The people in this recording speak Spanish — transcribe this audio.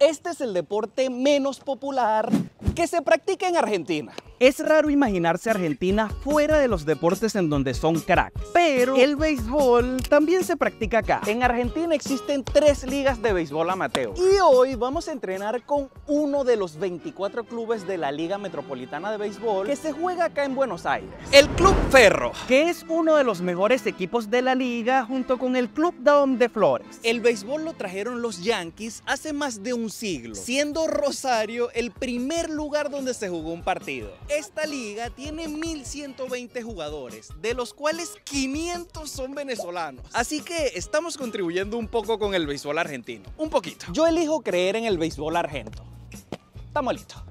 Este es el deporte menos popular que se practica en Argentina. Es raro imaginarse Argentina fuera de los deportes en donde son cracks, pero el béisbol también se practica acá. En Argentina existen tres ligas de béisbol amateur y hoy vamos a entrenar con uno de los 24 clubes de la Liga Metropolitana de Béisbol que se juega acá en Buenos Aires, el Club Ferro, que es uno de los mejores equipos de la liga junto con el Club Daom de Flores. El béisbol lo trajeron los Yankees hace más de un siglo, siendo Rosario el primer lugar donde se jugó un partido. Esta liga tiene 1120 jugadores, de los cuales 500 son venezolanos. Así que estamos contribuyendo un poco con el béisbol argentino. Un poquito. Yo elijo creer en el béisbol argento. Estamos listos.